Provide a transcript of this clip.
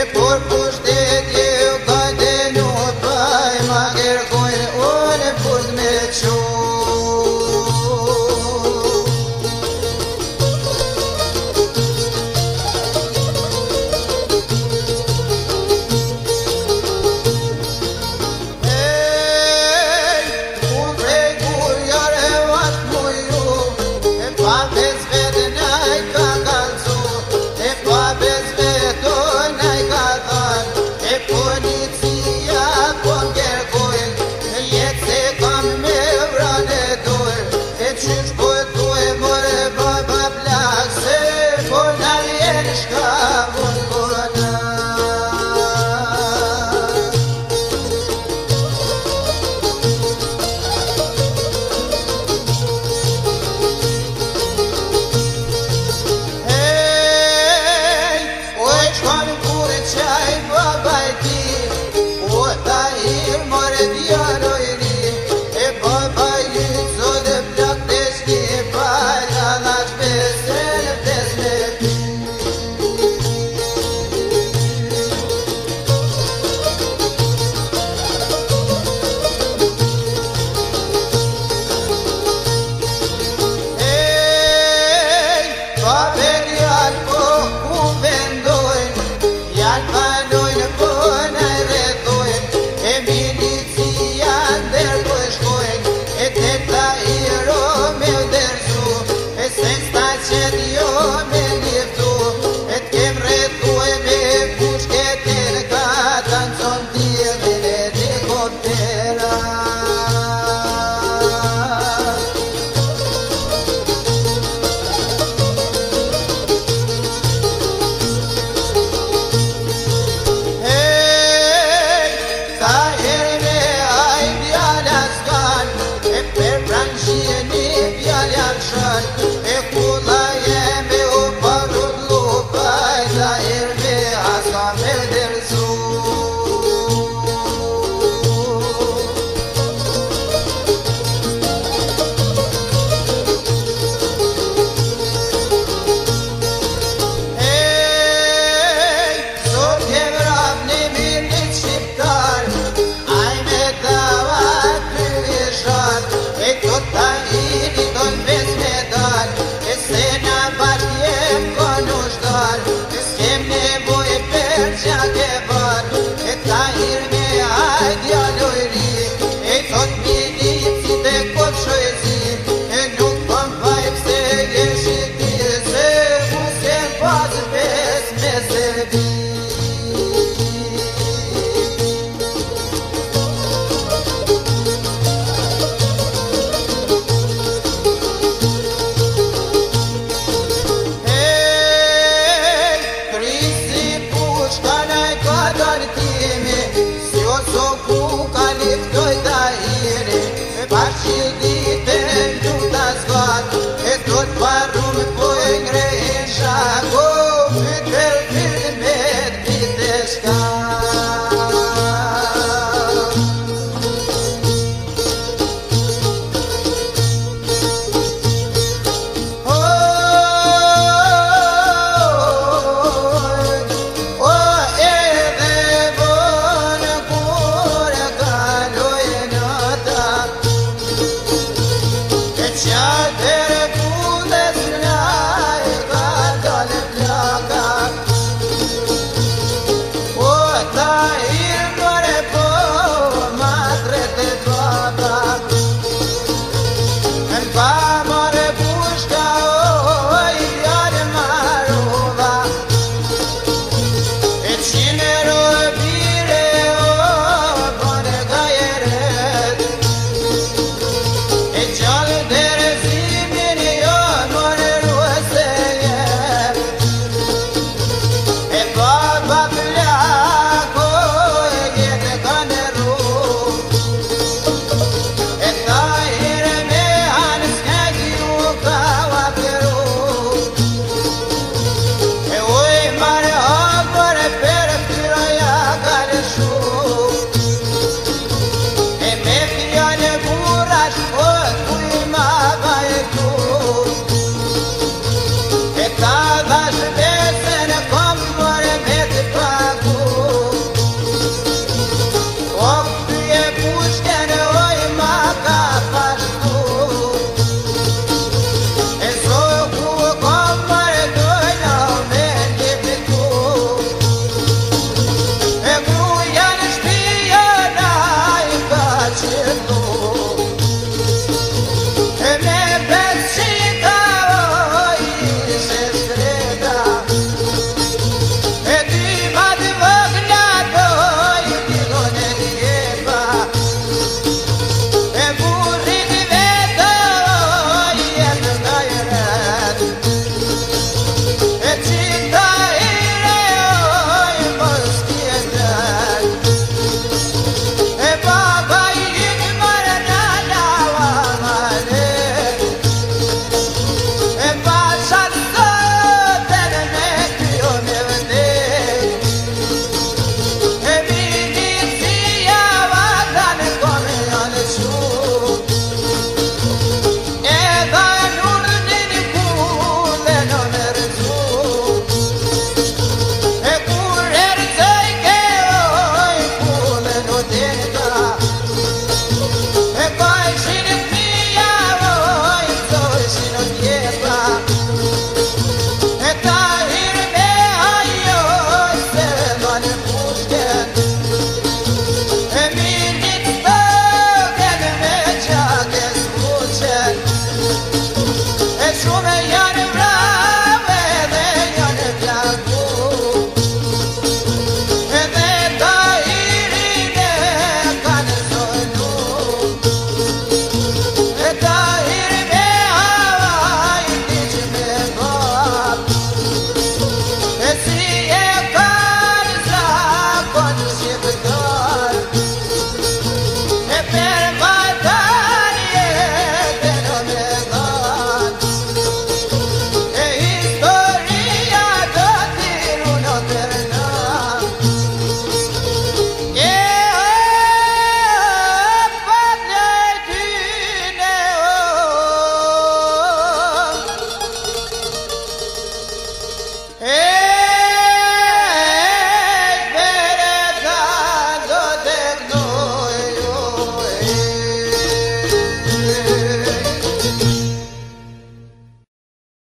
Depois dos said voie pe cea de vădut, me